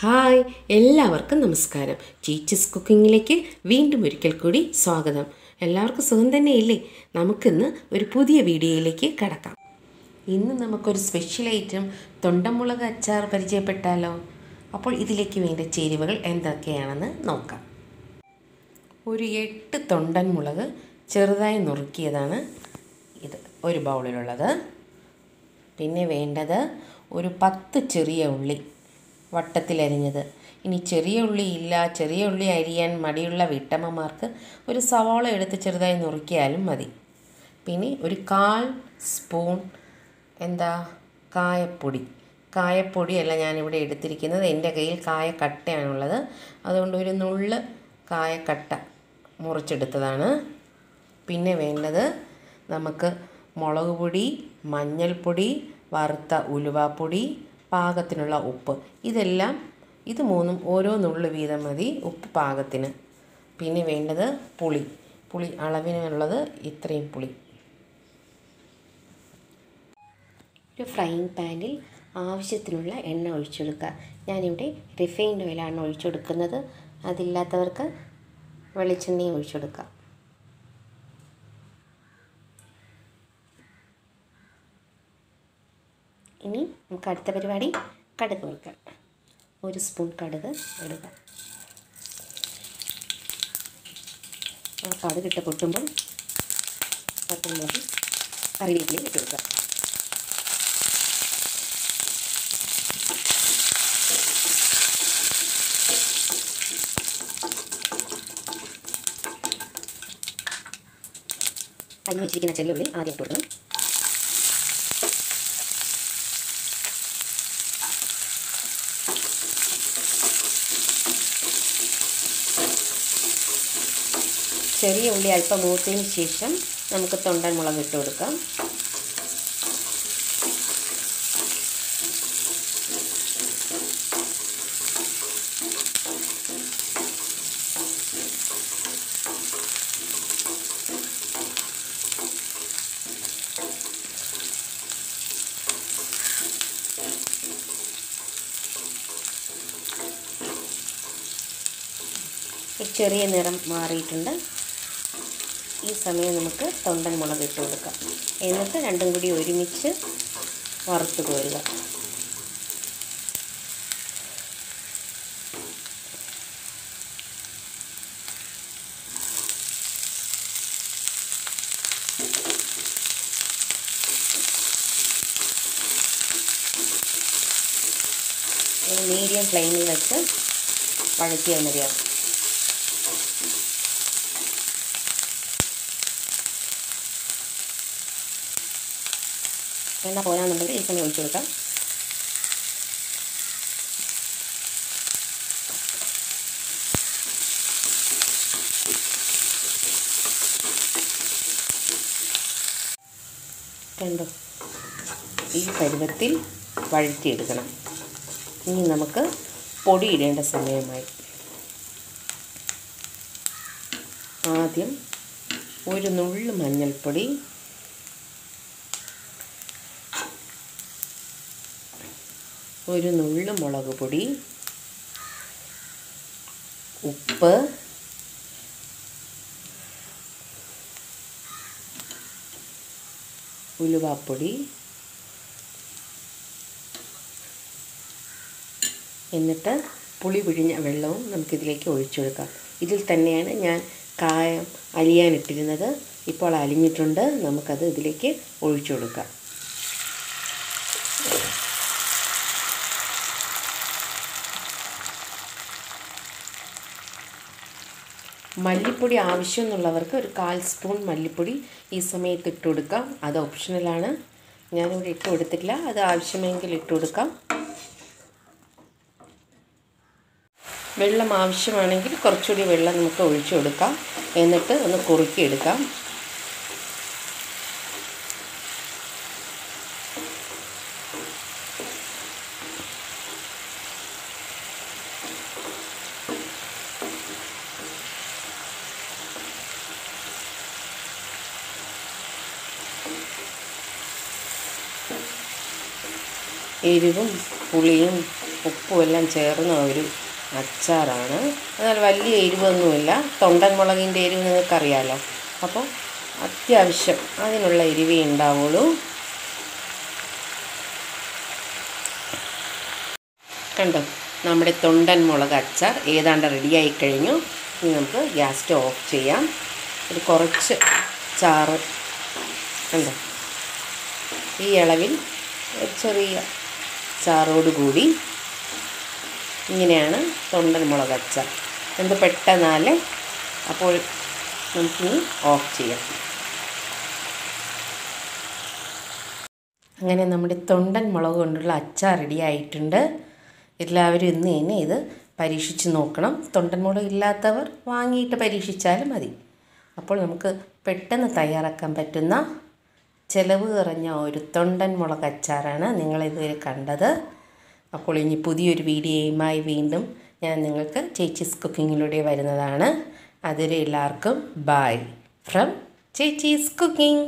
Hi എല്ലാവർക്കും നമസ്കാരം. ചീച്ചസ് കുക്കിങ്ങിലേക്ക് വീണ്ടും ഒരിക്കൽ കൂടി സ്വാഗതം. എല്ലാവർക്കും സുഖം തന്നെയില്ലേ? നമുക്കിന്ന് ഒരു പുതിയ വീഡിയോയിലേക്ക് കടക്കാം. ഇന്ന് നമുക്കൊരു സ്പെഷ്യൽ ഐറ്റം തൊണ്ടമുളക് അച്ചാർ പരിചയപ്പെട്ടാലോ? അപ്പോൾ ഇതിലേക്ക് വേണ്ട ചേരുവകൾ എന്തൊക്കെയാണെന്ന് നോക്കാം. ഒരു എട്ട് തൊണ്ടൻ മുളക് ചെറുതായി നുറുക്കിയതാണ് ഇത് ഒരു ബൗളിലുള്ളത് പിന്നെ വേണ്ടത് ഒരു പത്ത് ചെറിയ ഉള്ളി. വട്ടത്തിലരിഞ്ഞത്. ഇനി ചെറിയ ഉള്ളി ഇല്ല ചെറിയ ഉള്ളി അരിയാൻ മടിയുള്ള വീട്ടമ്മമാർക്ക് ഒരു സവാള എടുത്ത് ചെറുതായി നുറുക്കിയാലും മതി. പിന്നെ ഒരു കാൽ സ്പൂൺ എന്താ കായപ്പൊടി. കായപ്പൊടിയല്ല ഞാനിവിടെ എടുത്തിരിക്കുന്നത്. എന്റെ കയ്യിൽ കായക്കട്ടയാണുള്ളത്. അതുകൊണ്ട് ഒരു നുള്ള് കായക്കട്ട മുറിച്ചെടുത്തതാണ്. പിന്നെ വേണ്ടത് നമുക്ക് മുളക് പൊടി മഞ്ഞൾപ്പൊടി വറുത്ത ഉലുവാപ്പൊടി പാകത്തിനുള്ള ഉപ്പ്. ഇതെല്ലാം ഇത് മൂന്നും ഓരോ നുള്ളു വീതം മതി ഉപ്പ് പാകത്തിന്. പിന്നെ വേണ്ടത് പുളി. പുളി അളവിനുള്ളത് ഇത്രയും പുളി. ഒരു ഫ്രൈയിങ് പാനിൽ ആവശ്യത്തിനുള്ള എണ്ണ ഒഴിച്ചെടുക്കുക. ഞാനിവിടെ റിഫൈൻഡ് ഓയിലാണ് ഒഴിച്ചെടുക്കുന്നത്. അതില്ലാത്തവർക്ക് വെളിച്ചെണ്ണയും ഒഴിച്ചെടുക്കുക ഇനി നമുക്ക് അടുത്ത പരിപാടി കടുക് വറുക്കാം ഒരു സ്പൂൺ കടുക് ഇടുക. ആ കടുകിട്ട് പൊട്ടുമ്പോൾ പത്തുമുളക് കറിവേപ്പിലയും ഇട്ട് കൊടുക്കുക. അരിഞ്ഞ് വെച്ചിരിക്കുന്ന ചെല്ലുള്ളി ആദ്യം കൊടുക്കണം. ചെറിയ ഉള്ളി അല്പം മൂത്തതിന് ശേഷം നമുക്ക് തൊണ്ടൻ മുളക് ഇട്ട് കൊടുക്കാം. ചെറിയ നിറം മാറിയിട്ടുണ്ട്. ഈ സമയം നമുക്ക് തൊണ്ടൻ മുളക് ഇട്ട് കൊടുക്കാം. എന്നിട്ട് രണ്ടും കൂടി ഒരുമിച്ച് വറുത്ത് കോരുക. മീഡിയം ഫ്ലെയിമിൽ വെച്ച് വഴറ്റിയാൽ മതിയാവും. എണ്ണ പോരാന്നുണ്ടെങ്കിൽ ഈ സമയം ഒഴിച്ചു കൊടുക്കാം. കണ്ടോ? ഈ പരുവത്തിൽ വഴറ്റിയെടുക്കണം. ഇനി നമുക്ക് പൊടിയിടേണ്ട സമയമായി. ആദ്യം ഒരു നുള്ളു മഞ്ഞൾപ്പൊടി ഒരു നുള്ളു മുളക് പൊടി ഉപ്പ് ഉലുവാപ്പൊടി എന്നിട്ട് പുളി പിഴിഞ്ഞ വെള്ളവും നമുക്കിതിലേക്ക് ഒഴിച്ചെടുക്കാം. ഇതിൽ തന്നെയാണ് ഞാൻ കായം അലിയാനിട്ടിരുന്നത്. ഇപ്പോൾ അലിഞ്ഞിട്ടുണ്ട്. നമുക്കത് ഇതിലേക്ക് ഒഴിച്ചു കൊടുക്കാം. മല്ലിപ്പൊടി ആവശ്യമെന്നുള്ളവർക്ക് ഒരു കാൽ സ്പൂൺ മല്ലിപ്പൊടി ഈ സമയത്ത് ഇട്ട് കൊടുക്കാം. അത് ഓപ്ഷണലാണ് ഞാനിവിടെ ഇട്ട് കൊടുത്തിട്ടില്ല. അത് ആവശ്യമെങ്കിൽ ഇട്ട് കൊടുക്കാം. വെള്ളം ആവശ്യമാണെങ്കിൽ കുറച്ചുകൂടി വെള്ളം നമുക്ക് ഒഴിച്ചു കൊടുക്കാം. എന്നിട്ട് ഒന്ന് കുറുക്കിയെടുക്കാം. എരിവും പുളിയും ഉപ്പും എല്ലാം ചേർന്ന ഒരു അച്ചാറാണ്. എന്നാൽ വലിയ എരിവൊന്നുമില്ല. തൊണ്ടൻ മുളകിന്റെ എരിവ് നിങ്ങൾക്കറിയാമല്ലോ അപ്പോൾ അത്യാവശ്യം അതിനുള്ള എരിവേ ഉണ്ടാവുള്ളൂ. കണ്ടോ? നമ്മുടെ തൊണ്ടൻ മുളക് അച്ചാർ ഏതാണ്ട് റെഡിയായി കഴിഞ്ഞു. ഇനി നമുക്ക് ഗ്യാസ് സ്റ്റവ് ഓഫ് ചെയ്യാം. ഒരു കുറച്ച് ചാറ്. കണ്ടോ? ഈ അളവിൽ ചെറിയ കൂടി ഇങ്ങനെയാണ് തൊണ്ടൻ മുളക് അച്ചാർ. എന്ത് പെട്ടെന്നാൽ അപ്പോൾ നമുക്ക് ഓഫ് ചെയ്യാം. അങ്ങനെ നമ്മുടെ തൊണ്ടൻ മുളക് കൊണ്ടുള്ള അച്ചാർ റെഡി ആയിട്ടുണ്ട്. എല്ലാവരും ഇന്ന് തന്നെ ഇത് പരീക്ഷിച്ച് നോക്കണം. തൊണ്ടൻ മുളക് ഇല്ലാത്തവർ വാങ്ങിയിട്ട് പരീക്ഷിച്ചാലും മതി. അപ്പോൾ നമുക്ക് പെട്ടെന്ന് തയ്യാറാക്കാൻ പറ്റുന്ന ചിലവ് കുറഞ്ഞ ഒരു തൊണ്ടൻ മുളക് അച്ചാറാണ് നിങ്ങളിതുവരെ കണ്ടത്. അപ്പോൾ ഇനി പുതിയൊരു വീഡിയോയുമായി വീണ്ടും ഞാൻ നിങ്ങൾക്ക് ചേച്ചീസ് കുക്കിങ്ങിലൂടെ വരുന്നതാണ്. അതുവരെ എല്ലാവർക്കും ബായ് ഫ്രം ചേച്ചീസ് കുക്കിംഗ്.